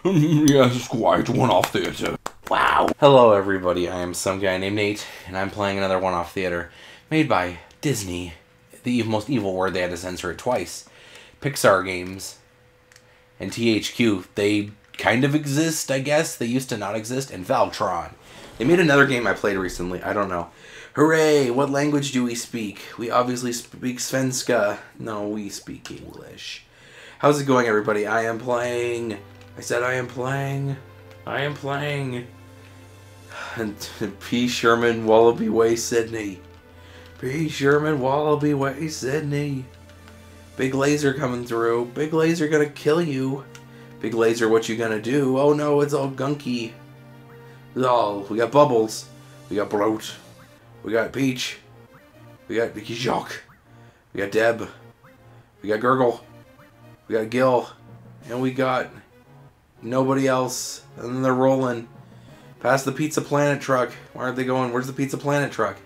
yes, quite one-off theater. Wow. Hello, everybody. I am some guy named Nate, and I'm playing another one-off theater made by Disney. The most evil word they had to censor it twice. Pixar games and THQ. They kind of exist, I guess. They used to not exist. And Valtron. They made another game I played recently. I don't know. Hooray! What language do we speak? We obviously speak Svenska. No, we speak English. How's it going, everybody? I am playing. I said I am playing. I am playing. And P. Sherman, Wallaby Way, Sydney. P. Sherman, Wallaby Way, Sydney. Big laser coming through. Big laser gonna kill you. Big laser, what you gonna do? Oh no, it's all gunky. Oh, we got Bubbles. We got Bloat. We got Peach. We got Nicky Jacques. We got Deb. We got Gurgle. We got Gill. And we got nobody else. And then they're rolling. Past the Pizza Planet truck. Why aren't they going? Where's the Pizza Planet truck?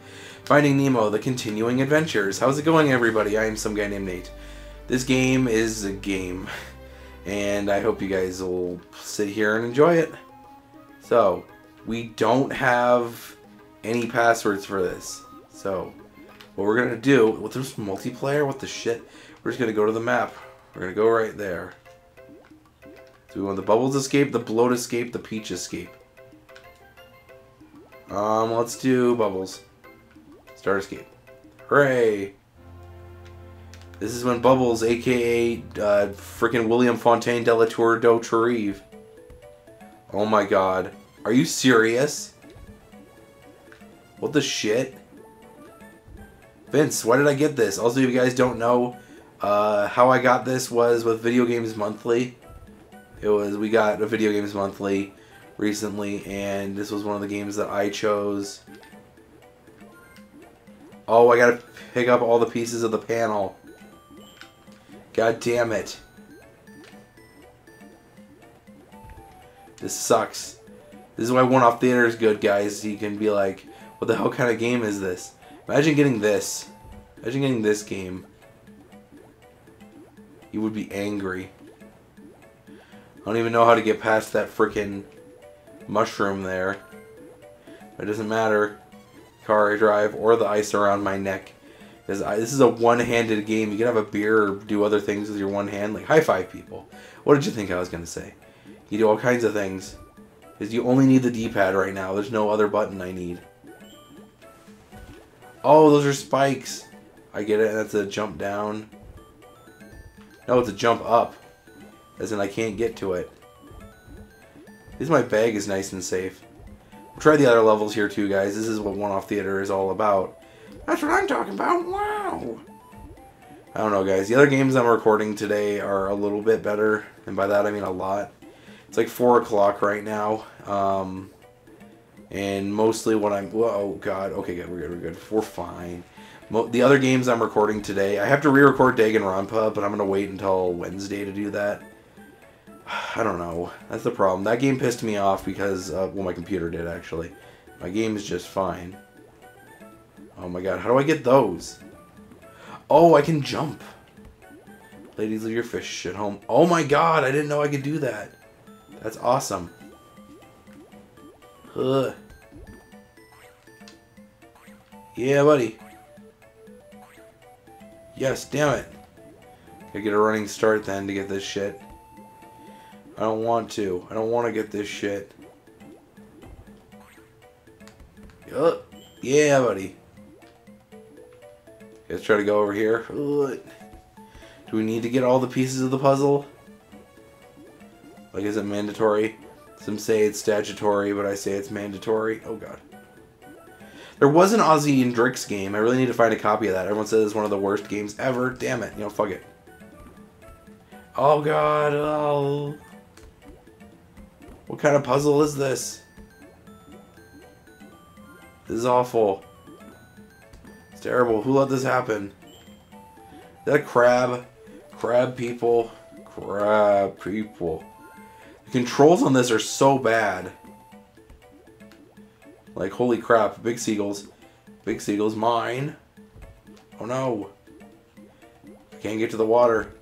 Finding Nemo, the continuing adventures. How's it going, everybody? I am some guy named Nate. This game is a game. And I hope you guys will sit here and enjoy it. So, we don't have any passwords for this. So, what we're going to do, with this multiplayer, what the shit? We're just going to go to the map. We're going to go right there. So we want the Bubbles escape, the Bloat escape, the Peach escape. Um, let's do Bubbles. Start escape. Hooray! This is when Bubbles, aka uh, freaking William Fontaine de la Tour Dauterive. Oh my god. Are you serious? What the shit? Vince, why did I get this? Also, if you guys don't know, uh, how I got this was with Video Games Monthly. It was, we got a Video Games Monthly recently, and this was one of the games that I chose. Oh, I gotta pick up all the pieces of the panel. God damn it. This sucks. This is why one-off theater is good, guys. You can be like, what the hell kind of game is this? Imagine getting this. Imagine getting this game. You would be angry. I don't even know how to get past that freaking mushroom there. It doesn't matter. Car I drive or the ice around my neck. This is a one-handed game. You can have a beer or do other things with your one hand. Like high-five people. What did you think I was going to say? You do all kinds of things. Because you only need the D-pad right now. There's no other button I need. Oh, those are spikes. I get it. That's a jump down. No, it's a jump up. As in I can't get to it. At least my bag is nice and safe. We'll try the other levels here too, guys. This is what one-off theater is all about. That's what I'm talking about. Wow. I don't know, guys. The other games I'm recording today are a little bit better. And by that, I mean a lot. It's like 4 o'clock right now. Um, and mostly what I'm... Oh, God. Okay, good. We're good. We're good. We're fine. Mo the other games I'm recording today, I have to re-record Danganronpa, but I'm going to wait until Wednesday to do that. I don't know. That's the problem. That game pissed me off because, uh, well, my computer did, actually. My game is just fine. Oh my god, how do I get those? Oh, I can jump. Ladies, leave your fish at home. Oh my god, I didn't know I could do that. That's awesome. Ugh. Yeah, buddy. Yes, damn it. Gotta get a running start then to get this shit. I don't want to. I don't want to get this shit. Yup. Yeah, buddy. Let's try to go over here. Do we need to get all the pieces of the puzzle? Like, is it mandatory? Some say it's statutory, but I say it's mandatory. Oh, God. There was an Ozzy and Drix game. I really need to find a copy of that. Everyone says it's one of the worst games ever. Damn it. You know, fuck it. Oh, God. Oh. Kind of puzzle is this? This is awful. It's terrible. Who let this happen? That crab. Crab people. Crab people. The controls on this are so bad. Like, holy crap. Big seagulls. Big seagulls. Mine. Oh no. I can't get to the water.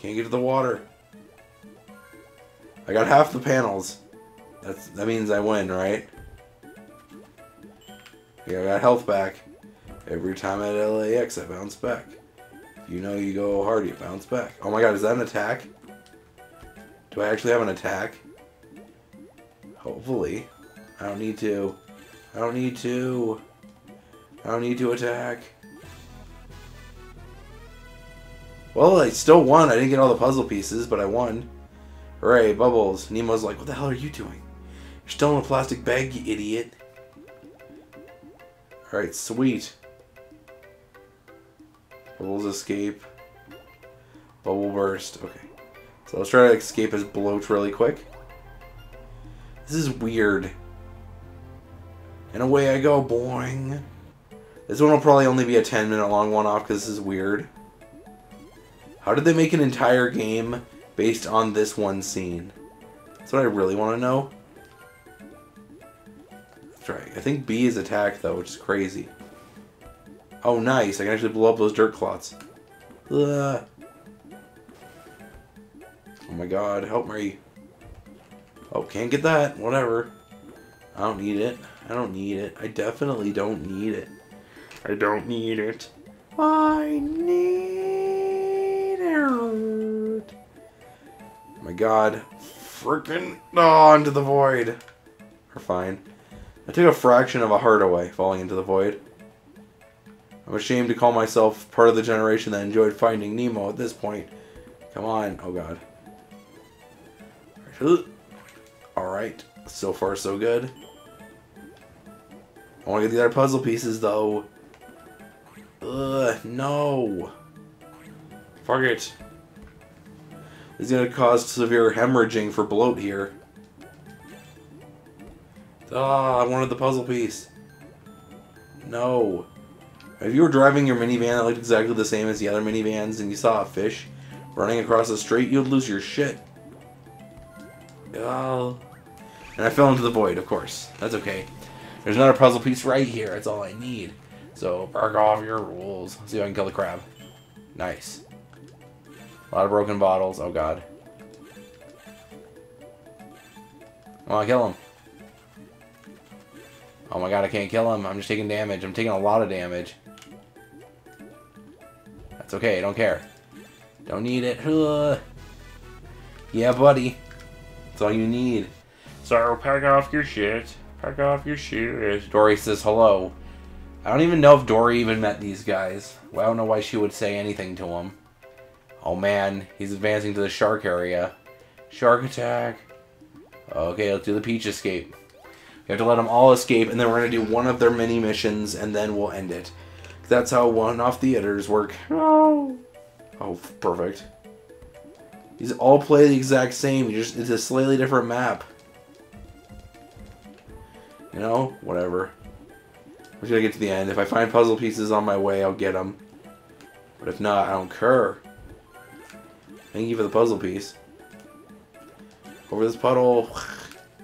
Can't get to the water. I got half the panels. That's That means I win, right? Yeah, I got health back. Every time at LAX, I bounce back. If you know you go hard, you bounce back. Oh my god, is that an attack? Do I actually have an attack? Hopefully. I don't need to. I don't need to. I don't need to attack. Well, I still won. I didn't get all the puzzle pieces, but I won. Hooray, Bubbles. Nemo's like, what the hell are you doing? You're still in a plastic bag, you idiot. Alright, sweet. Bubbles escape. Bubble burst. Okay. So let's try to escape his bloat really quick. This is weird. And away I go, boing. This one will probably only be a 10 minute long one off because this is weird. How did they make an entire game based on this one scene? That's what I really want to know. That's right. I think B is attacked, though, which is crazy. Oh, nice. I can actually blow up those dirt clots. Ugh. Oh my god, help me. Oh, can't get that. Whatever. I don't need it. I don't need it. I definitely don't need it. I don't need it. I need my god. Freaking oh, into the void. We're fine. I took a fraction of a heart away falling into the void. I'm ashamed to call myself part of the generation that enjoyed finding Nemo at this point. Come on. Oh god. Alright. So far so good. I want to get the other puzzle pieces though. Ugh, no. Fuck it. Is gonna cause severe hemorrhaging for bloat here. Ah, I wanted the puzzle piece. No. If you were driving your minivan that looked exactly the same as the other minivans and you saw a fish running across the street, you'd lose your shit. Oh. And I fell into the void, of course. That's okay. There's another puzzle piece right here. That's all I need. So, bark off your rules. See if I can kill the crab. Nice. A lot of broken bottles. Oh, God. Want to kill him. Oh my god, I can't kill him. I'm just taking damage. I'm taking a lot of damage. That's okay, I don't care. Don't need it. Yeah, buddy. That's all you need. So, pack off your shit. Pack off your shit. Dory says hello. I don't even know if Dory even met these guys. Well, I don't know why she would say anything to him. Oh man, he's advancing to the shark area. Shark attack. Okay, let's do the Peach escape. We have to let them all escape, and then we're going to do one of their mini missions, and then we'll end it. That's how one-off theaters work. Oh, oh, perfect. These all play the exact same, just it's a slightly different map. You know, whatever. Just gonna get to the end. If I find puzzle pieces on my way, I'll get them. But if not, I don't care. Thank you for the puzzle piece. Over this puddle.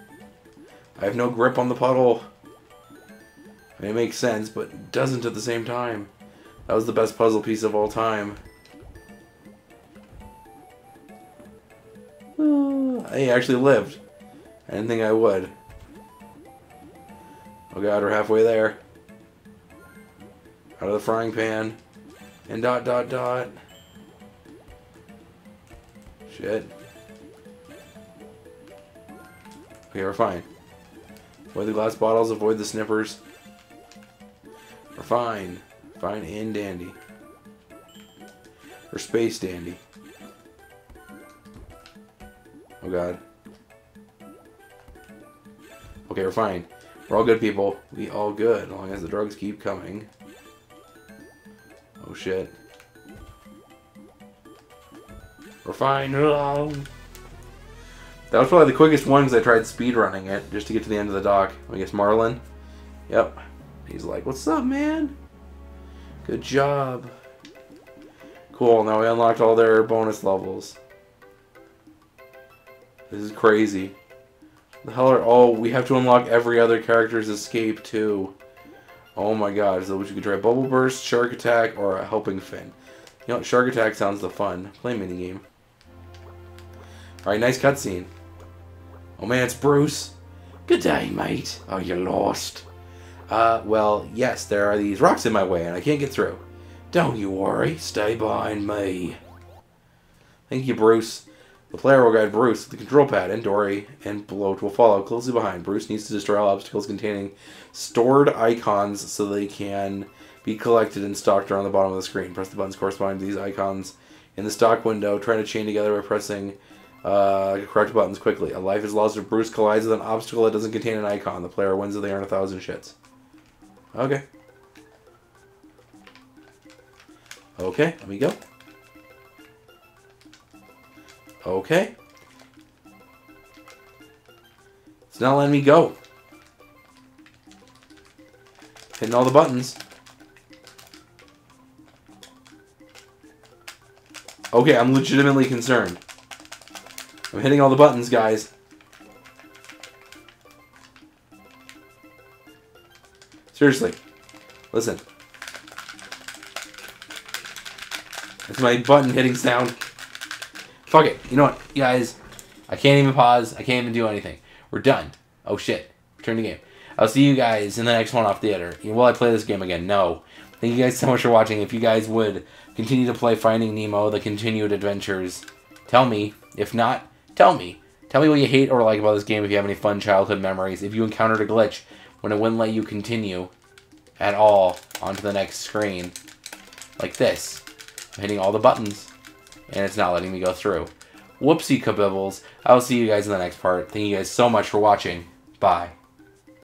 I have no grip on the puddle. It makes sense, but doesn't at the same time. That was the best puzzle piece of all time. Uh, I actually lived. I didn't think I would. Oh god, we're halfway there. Out of the frying pan. And dot dot dot. Shit. Okay, we're fine. Avoid the glass bottles, avoid the snippers. We're fine. Fine and dandy. Or space dandy. Oh god. Okay, we're fine. We're all good people. We all good, as long as the drugs keep coming. Oh shit. We're fine. That was probably the quickest one because I tried speed running it just to get to the end of the dock. I guess Marlin. Yep. He's like, what's up, man? Good job. Cool, now we unlocked all their bonus levels. This is crazy. The hell are... Oh, we have to unlock every other character's escape, too. Oh my god, so we could try Bubble Burst, Shark Attack, or a Helping Fin. You know, Shark Attack sounds the fun. Play minigame. Alright, nice cutscene. Oh man, it's Bruce. Good day, mate. Oh, you're lost? Uh, well, yes, there are these rocks in my way and I can't get through. Don't you worry. Stay behind me. Thank you, Bruce. The player will guide Bruce to the control pad, and Dory and Bloat will follow closely behind. Bruce needs to destroy all obstacles containing stored icons so they can be collected and stocked around the bottom of the screen. Press the buttons corresponding to these icons in the stock window. Try to chain together by pressing uh, correct buttons quickly. A life is lost if Bruce collides with an obstacle that doesn't contain an icon. The player wins if they earn a thousand shits. Okay. Okay, let me go. Okay. It's not letting me go. Hitting all the buttons. Okay, I'm legitimately concerned. I'm hitting all the buttons, guys. Seriously. Listen. That's my button hitting sound. Fuck it. You know what, guys? I can't even pause. I can't even do anything. We're done. Oh shit. Turn the game. I'll see you guys in the next one off the theater. Will I play this game again? No. Thank you guys so much for watching. If you guys would continue to play Finding Nemo, the continued adventures, tell me. If not, tell me. Tell me what you hate or like about this game if you have any fun childhood memories. If you encountered a glitch when it wouldn't let you continue at all onto the next screen. Like this. I'm hitting all the buttons and it's not letting me go through. Whoopsie kabibbles. I will see you guys in the next part. Thank you guys so much for watching. Bye.